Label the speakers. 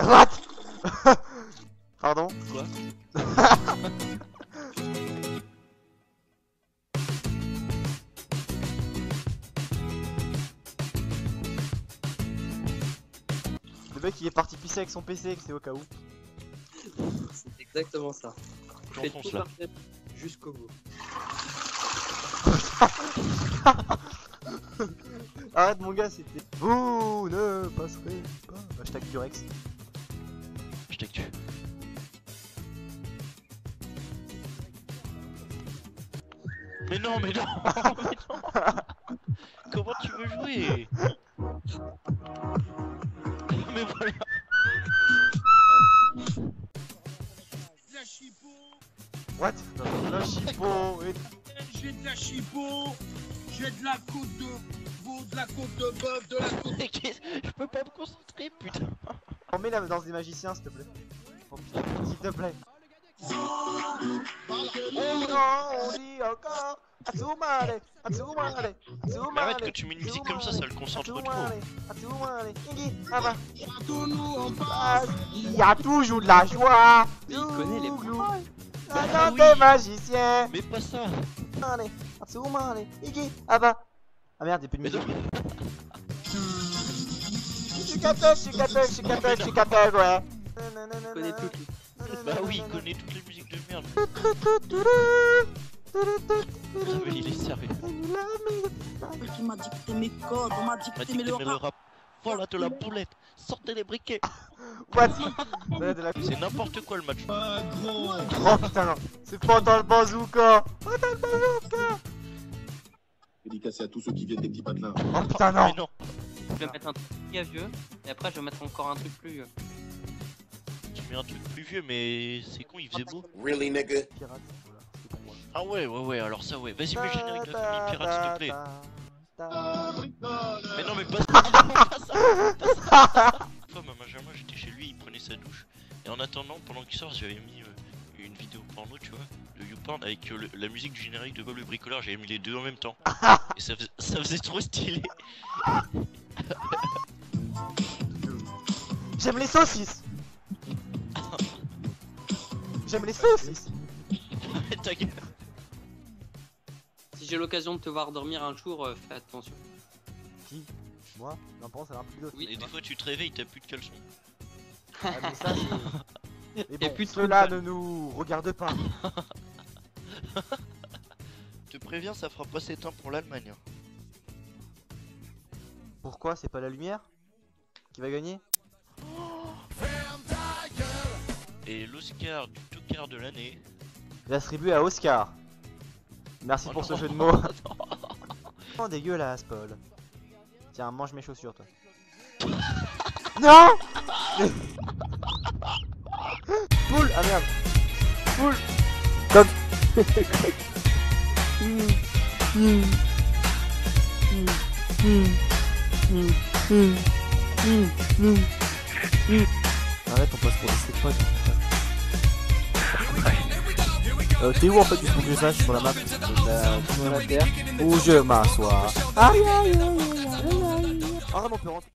Speaker 1: What? Pardon?
Speaker 2: Quoi?
Speaker 1: Le mec il est parti pisser avec son PC, c'est au cas où.
Speaker 3: C'est exactement ça. Je fais
Speaker 2: J'enfonce
Speaker 3: tout
Speaker 2: là.
Speaker 3: parfait jusqu'au bout.
Speaker 1: Arrête mon gars, c'était. Vous ne passerez pas. Hashtag Durex.
Speaker 2: Mais non, mais non, mais non. Comment tu veux jouer? Mais voilà.
Speaker 4: De la chipot,
Speaker 1: What La chipot
Speaker 4: j'ai de la chipot, j'ai de la côte de veau, de la côte de bœuf, de la côte
Speaker 2: Mais qu'est-ce- Je peux pas me concentrer, putain
Speaker 1: On met la danse des magiciens s'il te plaît. Oh, S'il te plaît. Oh non, on dit encore Atsumare Atsumare
Speaker 2: Mais
Speaker 1: Atsumare
Speaker 2: arrête, quand tu mets une musique comme ça, ça le concentre trop
Speaker 1: bah. Il y a toujours de la joie
Speaker 3: Mais il connaît les paroles.
Speaker 1: La
Speaker 2: Bah
Speaker 1: danse
Speaker 2: oui.
Speaker 1: des magiciens
Speaker 2: Mais pas ça
Speaker 1: Ingi, ah bah Ah merde, y'a plus de
Speaker 2: Mais
Speaker 1: musique
Speaker 2: non
Speaker 1: Chikate, chikate, chikate, chikate, ouais
Speaker 3: Je connais tout. tout.
Speaker 2: Bah oui, il connaît toutes les musiques de merde Putain, mais il est sérieux
Speaker 5: qui m'a dicté mes codes, on m'a
Speaker 2: m'a
Speaker 5: dicté
Speaker 2: dit
Speaker 5: mes
Speaker 2: que
Speaker 5: le rap.
Speaker 2: Voilà de la boulette Sortez les briquets
Speaker 1: What Ouais,
Speaker 2: C'est n'importe quoi le match
Speaker 4: Ah gros.
Speaker 1: Oh putain non C'est pas dans le bazooka Pas dans le bazooka
Speaker 6: Dédicacé à tous ceux qui viennent des petits patelins.
Speaker 1: Oh putain non
Speaker 2: Mais non
Speaker 3: Je vais mettre un truc bien vieux et après je vais mettre encore un truc plus vieux.
Speaker 2: Tu mets un truc plus vieux, mais c'est con, il faisait beau
Speaker 6: Really, nigga?
Speaker 1: Moi.
Speaker 2: Ah ouais, ouais, ouais, alors ça, ouais. Vas-y, mets le générique de la famille pirate, s'il te plaît. Mais non, mais pas ça, pas ça, Benjamin, j'étais chez lui, il prenait sa douche. Et en attendant, pendant qu'il sort, j'avais mis euh, une vidéo porno, tu vois, de YouPorn, avec euh, le- la musique du générique de Bob le bricoleur. J'avais mis les deux en même temps. Et ça, ça faisait trop stylé.
Speaker 1: J'aime les saucisses J'aime les saucisses
Speaker 2: Ta gueule.
Speaker 3: Si j'ai l'occasion de te voir dormir un jour, euh, fais attention.
Speaker 1: Qui? Moi? Non, pas ça va plus d'autres.
Speaker 3: Oui.
Speaker 2: Et des fois, tu te réveilles, t'as plus de caleçon.
Speaker 1: Ah, mais ça, c'est... Mais
Speaker 3: Et
Speaker 1: bon,
Speaker 3: plus de
Speaker 1: cela ne nous regarde pas.
Speaker 2: Je te préviens, ça fera pas cet temps pour l'Allemagne. hein.
Speaker 1: Pourquoi C'est pas la lumière Qui va gagner?
Speaker 2: Et l'Oscar du tocard de l'année.
Speaker 1: Distribué à Oscar. Merci
Speaker 2: Oh
Speaker 1: pour ce jeu de mots. oh, dégueulasse, Paul. Tiens, mange mes chaussures, toi. non Poule Ah merde Poule Coq Arrête, on passe pour des potes. Euh, t'es où en fait, que je sache sur la map? Sur la Où je m'assois? Aïe aïe aïe aïe aïe aïe Ah, vraiment, on peut rentrer.